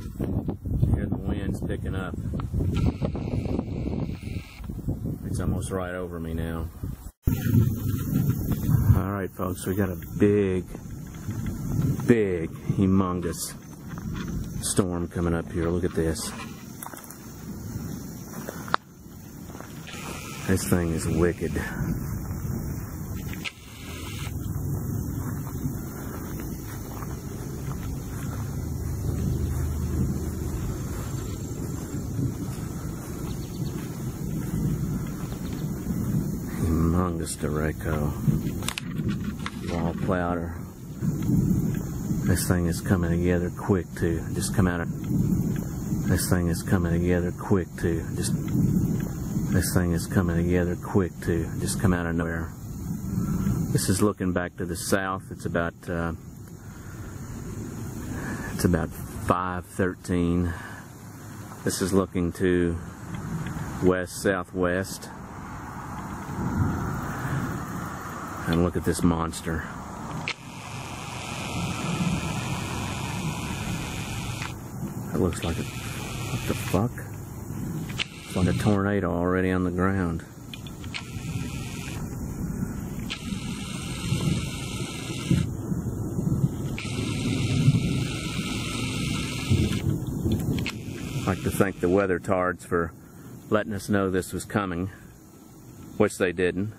Here the wind's picking up. It's almost right over me now. Alright folks, we got a big, big, humongous storm coming up here. Look at this. This thing is wicked. Humongous Derecho wall plouter. This thing is coming together quick too. Just come out of this thing is coming together quick too. Just this thing is coming together quick too. Just come out of nowhere. This is looking back to the south. It's about uh, it's about 513. This is looking to west southwest. And look at this monster. That looks like a, what the fuck? It's like a tornado already on the ground. I'd like to thank the weather tards for letting us know this was coming, which they didn't.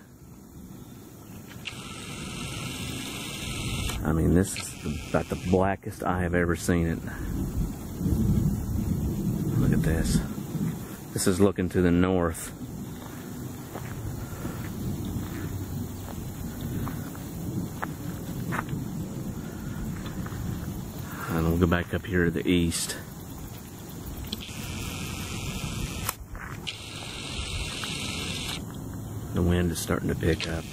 I mean, this is about the blackest I have ever seen it. Look at this. This is looking to the north. And we'll go back up here to the east. The wind is starting to pick up.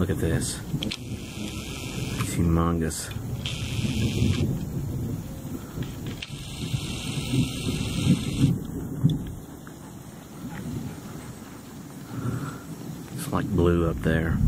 Look at this. It's humongous. It's like blue up there.